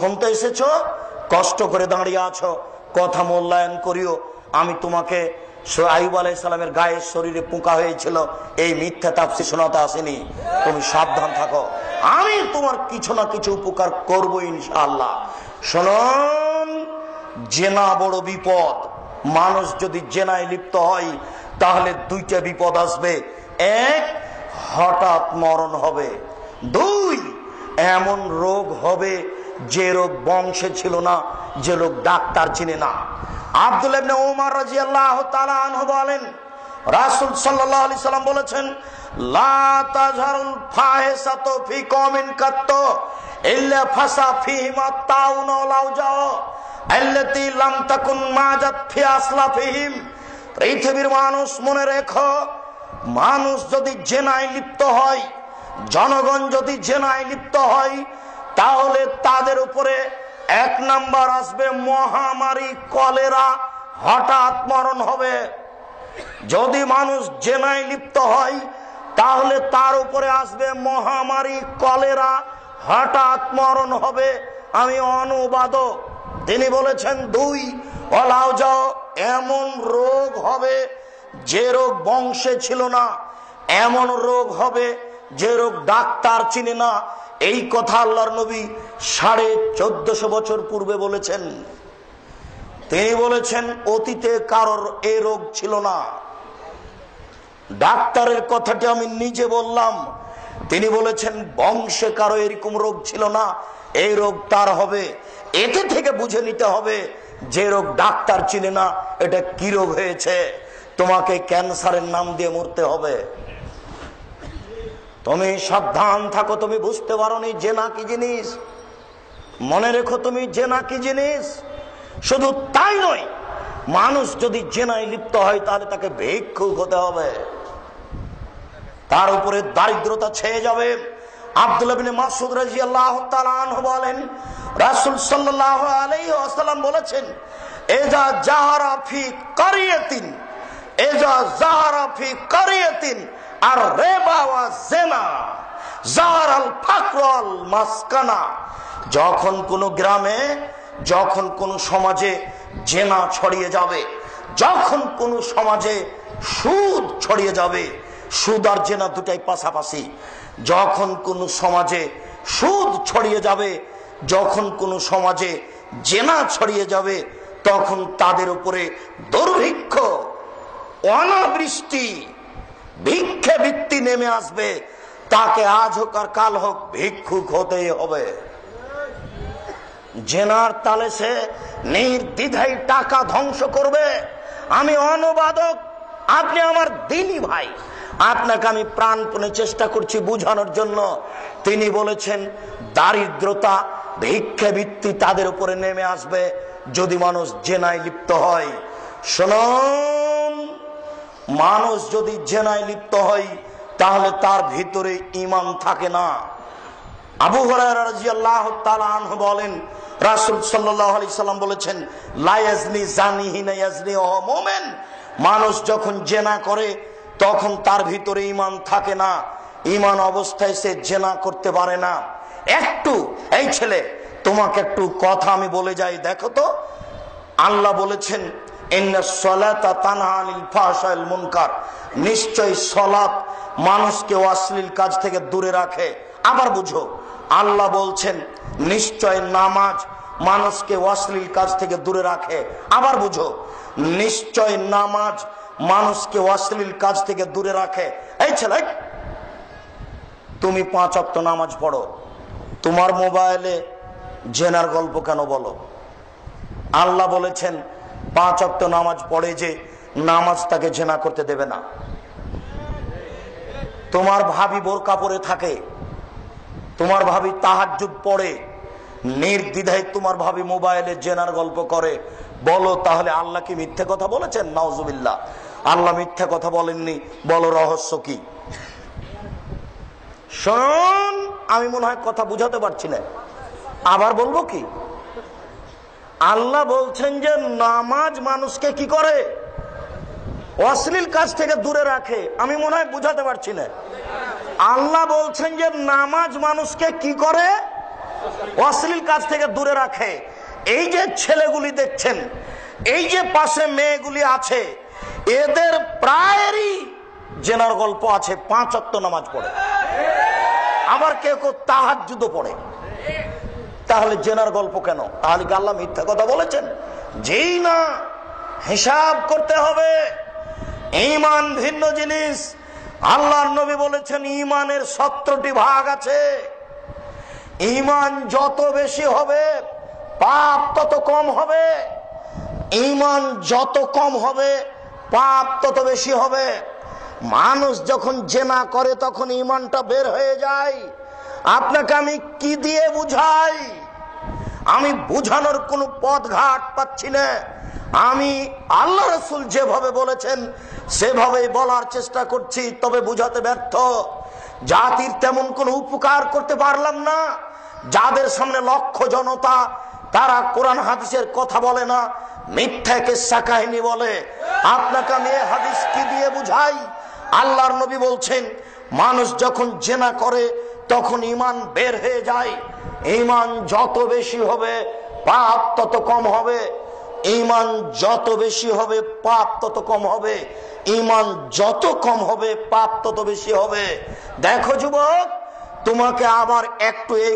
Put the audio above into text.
শুনতে এসেছ? কষ্ট করে দাঁড়িয়ে আছো। কথা মূল্যায়ন করিও। আমি তোমাকে আইব আলাইসালামের গায়ের শরীরে পোকা হয়েছিল। এই মিথ্যা তাপসি শোনাতে আসেনি। তুমি সাবধান থাকো। আমি তোমার কিছু না কিছু উপকার করব ইনশাআল্লাহ। শোনন, জেনা বড় বিপদ। মানুষ যদি জেনায় লিপ্ত হয়, তাহলে দুইটা বিপদ আসবে। এক, হঠাৎ মরণ হবে। দুই, এমন রোগ হবে যে রোগ বংশে ছিল না, যে রোগ ডাক্তার চিনে না। আব্দুল ওমর তাআলা আনহু বলেন, রাসূল আলাইহি সাল্লাম বলেছেন পৃথিবীর মানুষ মনে মানুষ যদি জেনায় লিপ্ত হয়, জনগণ যদি জেনায় লিপ্ত হয় তাহলে তাদের উপরে এক নাম্বার আসবে মহামারী কলেরা, হঠাৎ মরণ হবে। যদি মানুষ জেনায় লিপ্ত হয়, তাহলে তার উপরে আসবে মহামারী কলেরা, হঠাৎ মরণ হবে। আমি অনুবাদক তিনি বলেছেন, দুই অলাও যাও, এমন রোগ হবে যে রোগ বংশে ছিল না। এমন রোগ হবে যে রোগ ডাক্তার চিনে না। এই কথা আল্লাহর নবী সাড়ে চোদ্দশো বছর পূর্বে বলেছেন। তিনি বলেছেন, অতীতে কারোর এ রোগ ছিল না। ডাক্তারের কথাটি আমি নিজে বললাম। তিনি বলেছেন, বংশে কারও এরকম রোগ ছিল না এই রোগ তার হবে। এতে থেকে বুঝে নিতে হবে যে রোগ ডাক্তার চিনে না, এটা কি রোগ হয়েছে। তোমাকে ক্যান্সারের নাম দিয়ে মরতে হবে। তুমি সাবধান থাকো, তুমি বুঝতে পারো নি জেনা কি জিনিস। মনে রেখো তুমি জেনা কি জিনিস। শুধু তাই নয়, মানুষ যদি জেনায় লিপ্ত হয়, তাহলে তাকে ভিক্ষুক হতে হবে। তার উপরে দারিদ্রতা ছেয়ে যাবে। আব্দুল্লাহ মাসুদ আল্লাহ রাসুল বলেছেন আর রেবা জেনা জাহার আল ফাকরাল মাসকানা। যখন কোন গ্রামে, যখন কোন সমাজে জেনা ছড়িয়ে যাবে, যখন কোন সমাজে সুদ ছড়িয়ে যাবে, সুদ আর জেনা দুটাই পাশাপাশি। যখন কোন সমাজে সুদ ছড়িয়ে যাবে, যখন কোন সমাজে জেনা ছড়িয়ে যাবে, তখন তাদের উপরে দুর্ভিক্ষ, অনাবৃষ্টি ভিক্ষে ভিত্তি নেমে আসবে। তাকে আজ হোক আর কাল হোক ভিক্ষুক হতেই হবে। জেনার তালে সে নির্দ্বিধাই টাকা ধ্বংস করবে। আমি অনুবাদক, আপনি আমার দিনী ভাই। আপনাকে আমি প্রাণপণে চেষ্টা করছি বুঝানোর জন্য। তিনি বলেছেন, দারিদ্রতা ভিক্ষাবৃত্তি তাদের উপরে নেমে আসবে। যদি মানুষ জেনায় লিপ্ত হয় শুনুন মানুষ যদি জেনায় লিপ্ত হয়, তাহলে তার ভিতরে ইমান থাকে না। আবু হরাহ বলেন, রাসুল সাল্লাম বলেছেন লায়াজনি জানিহিনা মোমেন। মানুষ যখন জেনা করে, তখন তার ভিতরে ইমান থাকে না। ইমান অবস্থায় সে জেনা করতে পারে না। একটু, এই ছেলে, তোমাকে একটু কথা আমি বলে যাই। দেখো তো। আল্লাহ বলেছেন নিশ্চয় সলাপ মানুষকে অশ্লীল কাজ থেকে দূরে রাখে। আবার বুঝো, আল্লাহ বলছেন, নিশ্চয় নামাজ মানুষকে অশ্লীল কাজ থেকে দূরে রাখে। আবার বুঝো, নিশ্চয় নামাজ মানুষকে অশ্লীল কাজ থেকে দূরে রাখে। এই ছেলে, তুমি পাঁচ অক্ট নামাজ পড়ো। তোমার মোবাইলে জেনার গল্প কেন বলো? আল্লাহ বলেছেন পাঁচ অক্ত নামাজ পড়ে যে নামাজ তাকে জেনা করতে দেবে না। তোমার ভাবি বোরকা পরে থাকে, তোমার ভাবি তাহাজুদ পড়ে, নির্দ্বিধায় তোমার ভাবি মোবাইলে জেনার গল্প করে। বলো তাহলে আল্লাহ কি মিথ্যে কথা বলেছেন? নওজুবিল্লা আল্লাহ মিথ্যে কথা বলেননি। বলো রহস্য কি? শোন, আমি মনে হয় কথা বুঝাতে পারছি না। আবার বলব কি? আল্লাহ বলছেন যে নামাজ মানুষকে কি করে? অশ্লীল কাজ থেকে দূরে রাখে। আমি মনে হয় বুঝাতে পারছি না। আল্লাহ বলছেন যে নামাজ মানুষকে কি করে? অশ্লীল কাজ থেকে দূরে রাখে। এই যে ছেলেগুলি দেখছেন, এই যে পাশে মেয়েগুলি আছে, এদের প্রায়েরই জেনার গল্প আছে, পাঁচ অক্ত নামাজ পড়ে। আবার কেউ কেউ তাহার যুদ্ধ পড়ে। তাহলে জেনার গল্প কেন? তাহলে কি আল্লাহ মিথ্যা কথা বলেছেন? যেই না হিসাব করতে হবে। ইমান ভিন্ন জিনিস। আল্লাহর নবী বলেছেন ইমানের সতেরোটি ভাগ আছে। ইমান যত বেশি হবে, পাপ তত কম হবে। ইমান যত কম হবে, পাপ তত বেশি হবে। মানুষ যখন জেনা করে, তখন ইমানটা বের হয়ে যায়। আপনাকে আমি কি দিয়ে বুঝাই? আমি বুঝানোর কোনো পথ ঘাট পাচ্ছি না। আমি আল্লাহ রসুল যেভাবে বলেছেন, সেভাবেই বলার চেষ্টা করছি, তবে বুঝাতে ব্যর্থ। জাতির তেমন কোনো উপকার করতে পারলাম না। যাদের সামনে লক্ষ জনতা, তারা কোরআন হাদিসের কথা বলে না, মিথ্যা কেসা কাহিনী বলে। আপনাকে আমি এ হাদিস কি দিয়ে বুঝাই? আল্লাহর নবী বলছেন, মানুষ যখন জেনা করে তখন ইমান বের হয়ে যায়। ইমান যত বেশি হবে, পাপ তত কম হবে। ইমান যত বেশি হবে, পাপ তত কম হবে। ইমান যত কম হবে, পাপ তত বেশি হবে। দেখো যুবক, তোমাকে আবার একটু এই